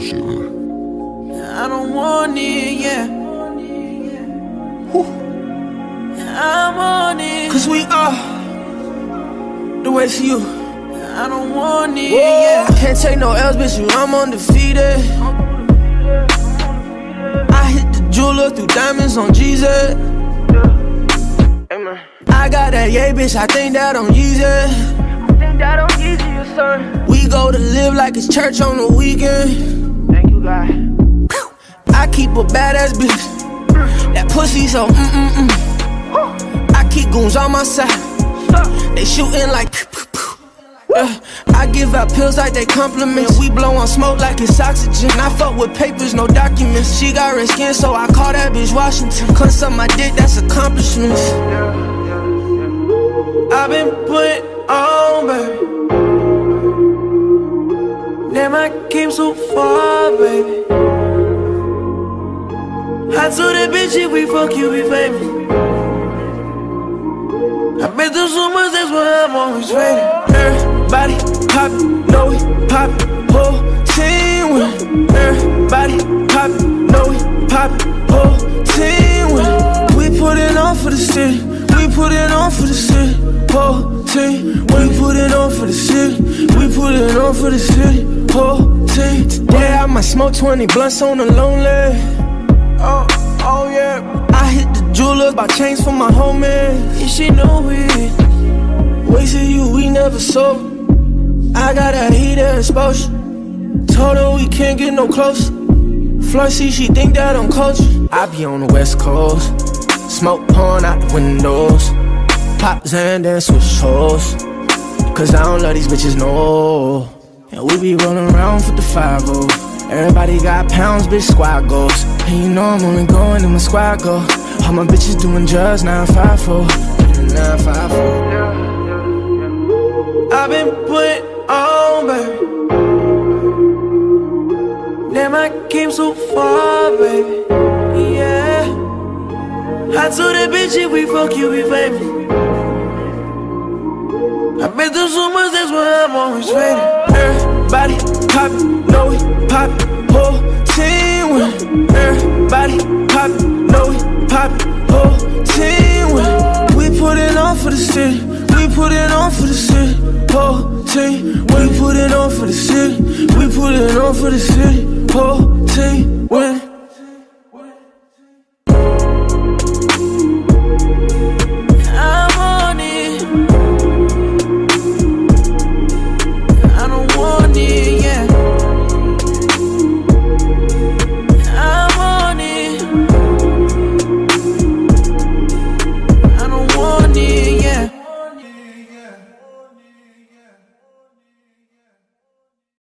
shit, I don't want it, yeah. I'm on it. Cause we are the way for you. I don't want it, yeah. Can't take no else, bitch. You, I'm undefeated. I hit the jeweler through diamonds on Jesus. I got that yay, bitch. I think that I'm Jesus. Go to live like it's church on the weekend. Thank you, God. I keep a badass bitch. That pussy so mm mm mm. I keep goons on my side. They shooting like. pew, pew, pew. Yeah. I give out pills like they compliments. We blow on smoke like it's oxygen. I fuck with papers, no documents. She got red skin, so I call that bitch Washington. Cause on my dick, that's accomplishments. I've been put on, baby. Came so far, baby. I told that bitch if we fuck you, be famous. I been through so much, that's why I'm always ready. Everybody pop it, know we pop it, whole team win. Everybody pop it, know we pop it, whole team win. We put it on for the city, we put it on for the city, whole team. We put it on for the city, we put it on for the city, Today I might smoke 20 blunts on the lonely. Oh, oh yeah. I hit the jeweler, buy chains for my homie. Yeah, she know it. Wasted you, we never sold. I got a heater exposure. Told her we can't get no closer. Flossy, she think that I'm culture. I be on the west coast. Smoke pouring out the windows. Pop Xan, then switch hoes. Cause I don't love these bitches, no. And we be rolling around for the 5 Everybody got pounds, bitch, squad goals. And you know I'm only going in my squad go. All my bitches doing drugs, 954. 954. I've been put on, baby. Damn, I came so far, baby. Yeah. I told that bitch if we fuck you, be famous. I been through so much, that's why I'm always ready. Everybody pop it, know we pop whole team win. Everybody pop it, know we pop whole team win. We put it on for the city, we put it on for the city, whole team. We put it on for the city, we put it on for the city, whole team win.